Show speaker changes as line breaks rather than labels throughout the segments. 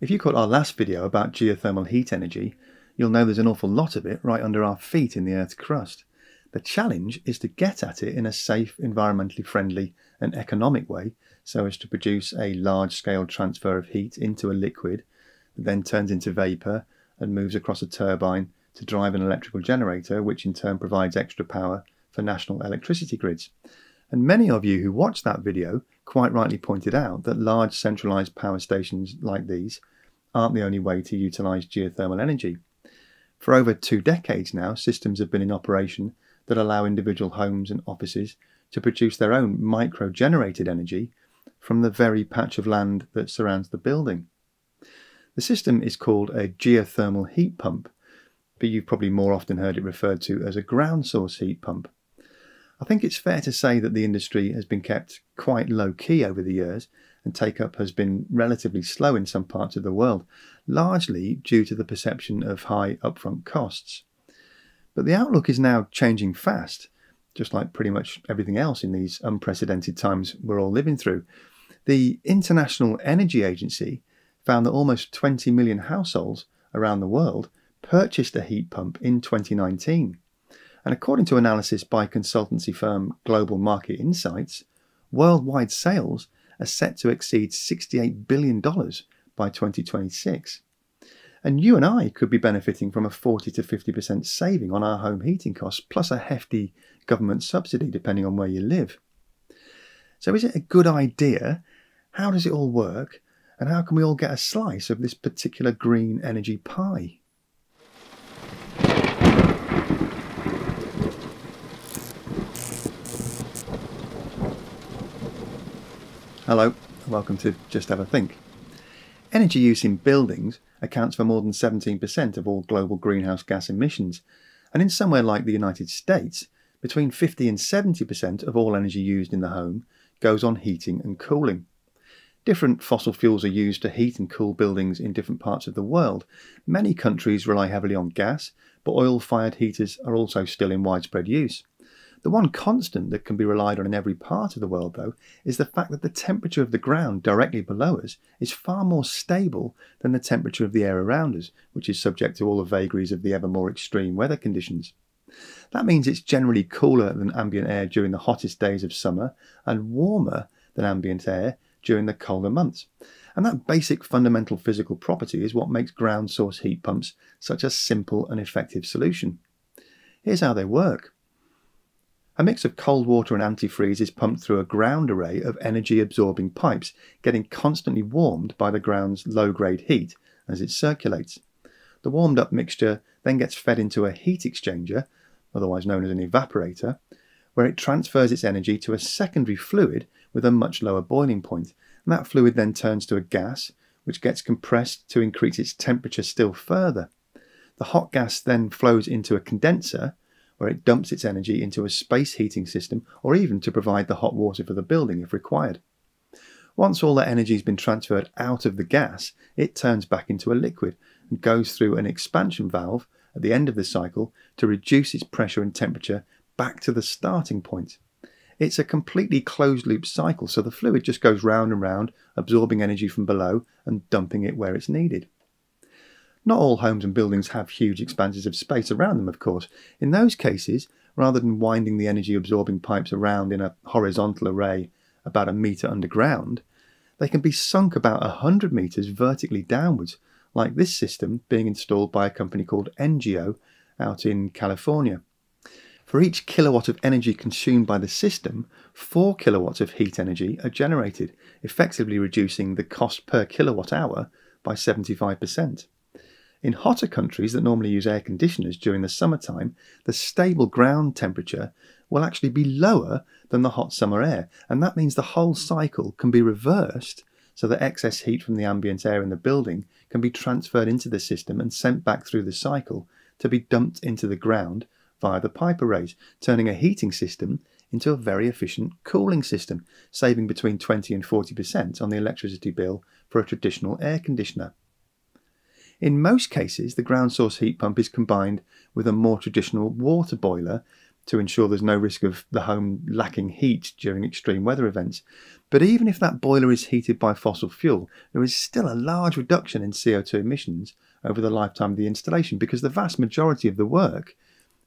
If you caught our last video about geothermal heat energy, you'll know there's an awful lot of it right under our feet in the Earth's crust. The challenge is to get at it in a safe, environmentally friendly and economic way so as to produce a large scale transfer of heat into a liquid that then turns into vapour and moves across a turbine to drive an electrical generator, which in turn provides extra power for national electricity grids. And many of you who watched that video quite rightly pointed out that large centralised power stations like these aren't the only way to utilise geothermal energy. For over two decades now, systems have been in operation that allow individual homes and offices to produce their own micro generated energy from the very patch of land that surrounds the building. The system is called a geothermal heat pump, but you've probably more often heard it referred to as a ground source heat pump. I think it's fair to say that the industry has been kept quite low key over the years and take up has been relatively slow in some parts of the world, largely due to the perception of high upfront costs. But the outlook is now changing fast, just like pretty much everything else in these unprecedented times we're all living through. The International Energy Agency found that almost 20 million households around the world purchased a heat pump in 2019. And according to analysis by consultancy firm Global Market Insights, worldwide sales are set to exceed $68 billion by 2026. And you and I could be benefiting from a 40 to 50% saving on our home heating costs, plus a hefty government subsidy depending on where you live. So, is it a good idea? How does it all work? And how can we all get a slice of this particular green energy pie? Hello, welcome to Just Have a Think. Energy use in buildings accounts for more than 17% of all global greenhouse gas emissions, and in somewhere like the United States, between 50 and 70% of all energy used in the home goes on heating and cooling. Different fossil fuels are used to heat and cool buildings in different parts of the world. Many countries rely heavily on gas, but oil fired heaters are also still in widespread use. The one constant that can be relied on in every part of the world, though, is the fact that the temperature of the ground directly below us is far more stable than the temperature of the air around us, which is subject to all the vagaries of the ever more extreme weather conditions. That means it's generally cooler than ambient air during the hottest days of summer and warmer than ambient air during the colder months. And that basic fundamental physical property is what makes ground source heat pumps such a simple and effective solution. Here's how they work. A mix of cold water and antifreeze is pumped through a ground array of energy absorbing pipes, getting constantly warmed by the ground's low grade heat as it circulates. The warmed up mixture then gets fed into a heat exchanger, otherwise known as an evaporator, where it transfers its energy to a secondary fluid with a much lower boiling point. And that fluid then turns to a gas, which gets compressed to increase its temperature still further. The hot gas then flows into a condenser, where it dumps its energy into a space heating system or even to provide the hot water for the building if required. Once all that energy has been transferred out of the gas, it turns back into a liquid and goes through an expansion valve at the end of the cycle to reduce its pressure and temperature back to the starting point. It's a completely closed loop cycle, so the fluid just goes round and round, absorbing energy from below and dumping it where it's needed. Not all homes and buildings have huge expanses of space around them, of course. In those cases, rather than winding the energy absorbing pipes around in a horizontal array about a metre underground, they can be sunk about 100 metres vertically downwards, like this system being installed by a company called NGO out in California. For each kilowatt of energy consumed by the system, 4 kilowatts of heat energy are generated, effectively reducing the cost per kilowatt hour by 75%. In hotter countries that normally use air conditioners during the summertime, the stable ground temperature will actually be lower than the hot summer air, and that means the whole cycle can be reversed so that excess heat from the ambient air in the building can be transferred into the system and sent back through the cycle to be dumped into the ground via the pipe arrays, turning a heating system into a very efficient cooling system, saving between 20 and 40% on the electricity bill for a traditional air conditioner. In most cases, the ground source heat pump is combined with a more traditional water boiler to ensure there's no risk of the home lacking heat during extreme weather events. But even if that boiler is heated by fossil fuel, there is still a large reduction in CO2 emissions over the lifetime of the installation because the vast majority of the work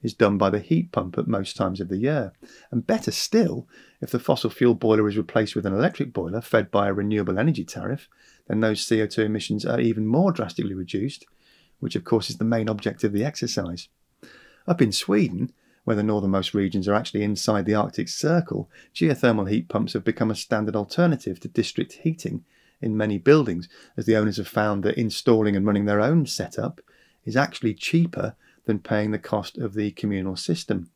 is done by the heat pump at most times of the year. And better still, if the fossil fuel boiler is replaced with an electric boiler fed by a renewable energy tariff, then those CO2 emissions are even more drastically reduced, which of course is the main object of the exercise. Up in Sweden, where the northernmost regions are actually inside the Arctic Circle, geothermal heat pumps have become a standard alternative to district heating in many buildings, as the owners have found that installing and running their own setup is actually cheaper than paying the cost of the communal system.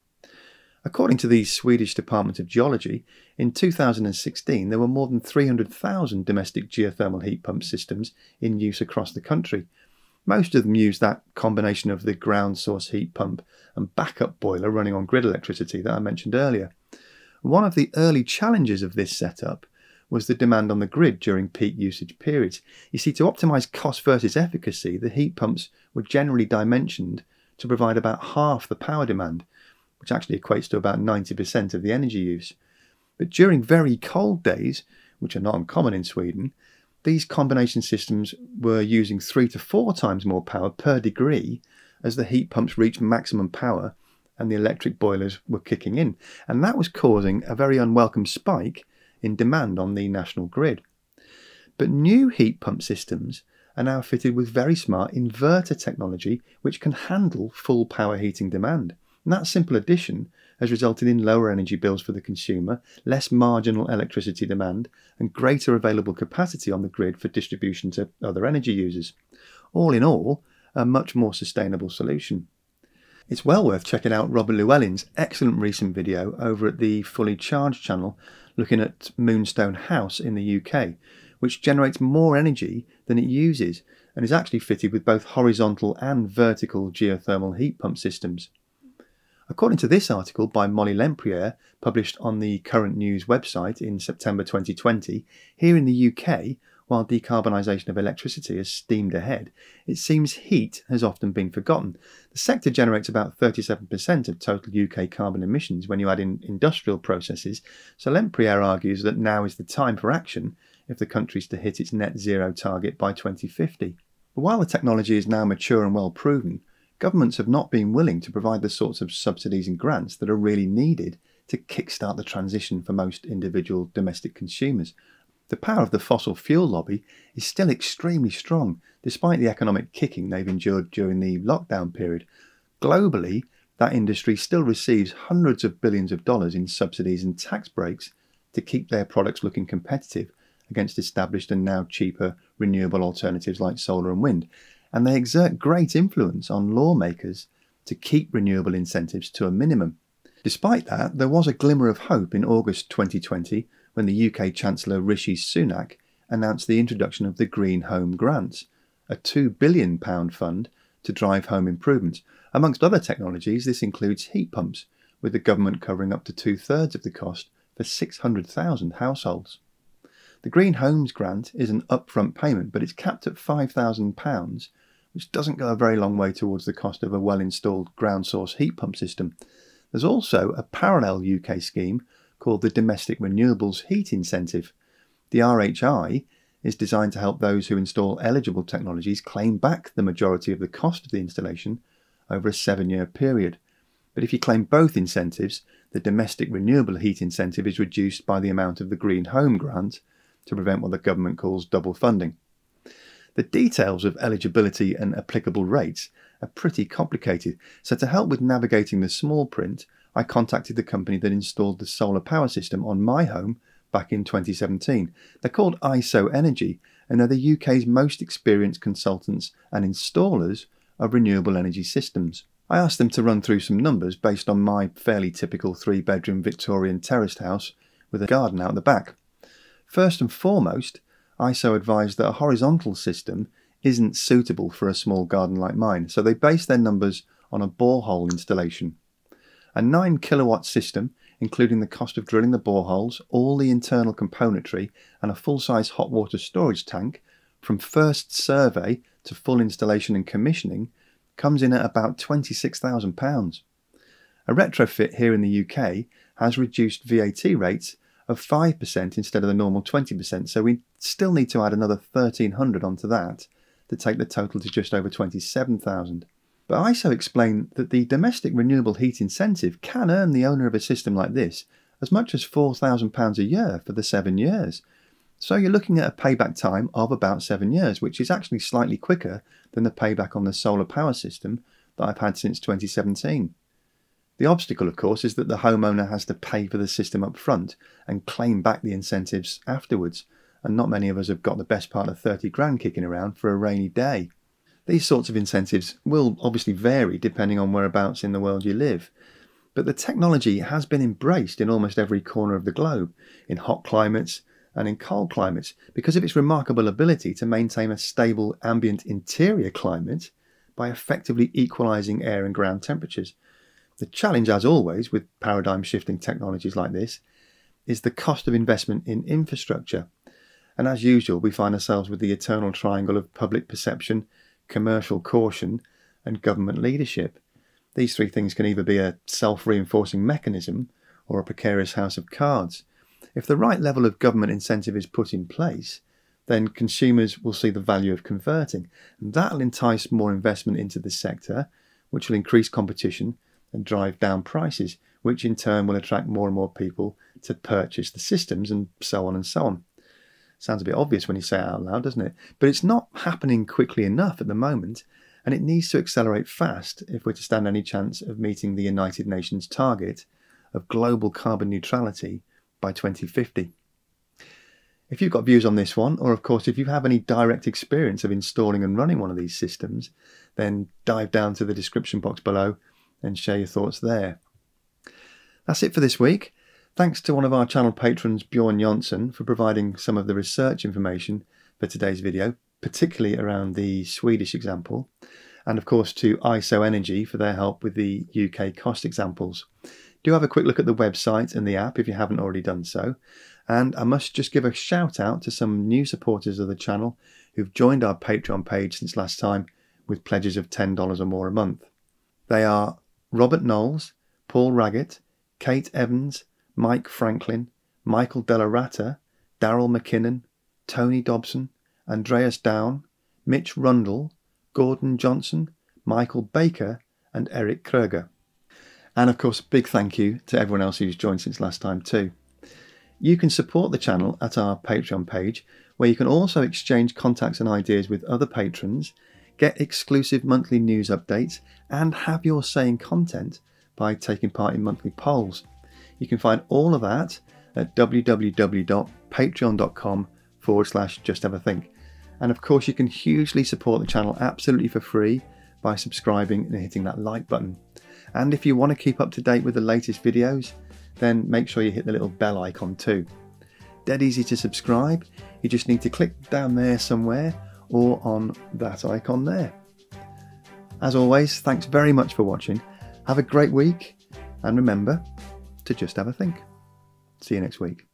According to the Swedish Department of Geology, in 2016 there were more than 300,000 domestic geothermal heat pump systems in use across the country, most of them use that combination of the ground source heat pump and backup boiler running on grid electricity that I mentioned earlier. One of the early challenges of this setup was the demand on the grid during peak usage periods. You see, to optimise cost versus efficacy, the heat pumps were generally dimensioned to provide about half the power demand, which actually equates to about 90% of the energy use. But during very cold days, which are not uncommon in Sweden, these combination systems were using three to four times more power per degree as the heat pumps reached maximum power and the electric boilers were kicking in. And that was causing a very unwelcome spike in demand on the national grid. But new heat pump systems are now fitted with very smart inverter technology which can handle full power heating demand. And that simple addition has resulted in lower energy bills for the consumer, less marginal electricity demand, and greater available capacity on the grid for distribution to other energy users. All in all, a much more sustainable solution. It's well worth checking out Robert Llewellyn's excellent recent video over at the Fully Charged channel looking at Moonstone House in the UK, which generates more energy than it uses and is actually fitted with both horizontal and vertical geothermal heat pump systems. According to this article by Molly Lempriere, published on the Current News website in September 2020, here in the UK, while decarbonisation of electricity has steamed ahead, it seems heat has often been forgotten. The sector generates about 37% of total UK carbon emissions when you add in industrial processes, so Lempriere argues that now is the time for action if the country is to hit its net zero target by 2050. But while the technology is now mature and well proven, governments have not been willing to provide the sorts of subsidies and grants that are really needed to kickstart the transition for most individual domestic consumers. The power of the fossil fuel lobby is still extremely strong, despite the economic kicking they've endured during the lockdown period. Globally, that industry still receives hundreds of billions of dollars in subsidies and tax breaks to keep their products looking competitive against established and now cheaper renewable alternatives like solar and wind and they exert great influence on lawmakers to keep renewable incentives to a minimum. Despite that, there was a glimmer of hope in August 2020 when the UK Chancellor Rishi Sunak announced the introduction of the Green Home Grant, a £2 billion fund to drive home improvements. Amongst other technologies, this includes heat pumps, with the government covering up to two thirds of the cost for 600,000 households. The Green Homes Grant is an upfront payment, but it's capped at £5,000 which doesn't go a very long way towards the cost of a well installed ground source heat pump system. There's also a parallel UK scheme called the Domestic Renewables Heat Incentive. The RHI is designed to help those who install eligible technologies claim back the majority of the cost of the installation over a seven year period. But if you claim both incentives, the domestic renewable heat incentive is reduced by the amount of the Green Home Grant to prevent what the government calls double funding. The details of eligibility and applicable rates are pretty complicated, so to help with navigating the small print, I contacted the company that installed the solar power system on my home back in 2017. They're called ISO Energy and they're the UK's most experienced consultants and installers of renewable energy systems. I asked them to run through some numbers based on my fairly typical three bedroom Victorian terraced house with a garden out the back. First and foremost, ISO advised that a horizontal system isn't suitable for a small garden like mine, so they based their numbers on a borehole installation. A 9 kilowatt system, including the cost of drilling the boreholes, all the internal componentry, and a full size hot water storage tank, from first survey to full installation and commissioning, comes in at about £26,000. A retrofit here in the UK has reduced VAT rates of 5% instead of the normal 20%, so we still need to add another 1300 onto that to take the total to just over 27,000. But ISO explained that the domestic renewable heat incentive can earn the owner of a system like this as much as £4,000 a year for the seven years. So you're looking at a payback time of about seven years, which is actually slightly quicker than the payback on the solar power system that I've had since 2017. The obstacle, of course, is that the homeowner has to pay for the system up front and claim back the incentives afterwards, and not many of us have got the best part of 30 grand kicking around for a rainy day. These sorts of incentives will obviously vary depending on whereabouts in the world you live, but the technology has been embraced in almost every corner of the globe, in hot climates and in cold climates, because of its remarkable ability to maintain a stable ambient interior climate by effectively equalising air and ground temperatures. The challenge, as always, with paradigm shifting technologies like this, is the cost of investment in infrastructure. And as usual, we find ourselves with the eternal triangle of public perception, commercial caution, and government leadership. These three things can either be a self reinforcing mechanism or a precarious house of cards. If the right level of government incentive is put in place, then consumers will see the value of converting, and that'll entice more investment into the sector, which will increase competition and drive down prices, which in turn will attract more and more people to purchase the systems, and so on and so on. Sounds a bit obvious when you say it out loud, doesn't it? But it's not happening quickly enough at the moment, and it needs to accelerate fast if we're to stand any chance of meeting the United Nations target of global carbon neutrality by 2050. If you've got views on this one, or of course if you have any direct experience of installing and running one of these systems, then dive down to the description box below and share your thoughts there. That's it for this week. Thanks to one of our channel patrons, Bjorn Jonsson, for providing some of the research information for today's video, particularly around the Swedish example, and of course to ISO Energy for their help with the UK cost examples. Do have a quick look at the website and the app if you haven't already done so. And I must just give a shout out to some new supporters of the channel who've joined our Patreon page since last time with pledges of $10 or more a month. They are Robert Knowles, Paul Raggett, Kate Evans, Mike Franklin, Michael Delarata, Daryl McKinnon, Tony Dobson, Andreas Down, Mitch Rundle, Gordon Johnson, Michael Baker, and Eric Kruger. And of course, big thank you to everyone else who's joined since last time too. You can support the channel at our Patreon page, where you can also exchange contacts and ideas with other patrons, get exclusive monthly news updates, and have your say in content by taking part in monthly polls. You can find all of that at www.patreon.com forward slash just have a think. And of course, you can hugely support the channel absolutely for free by subscribing and hitting that like button. And if you want to keep up to date with the latest videos, then make sure you hit the little bell icon too. Dead easy to subscribe, you just need to click down there somewhere or on that icon there. As always, thanks very much for watching. Have a great week and remember, to just have a think. See you next week.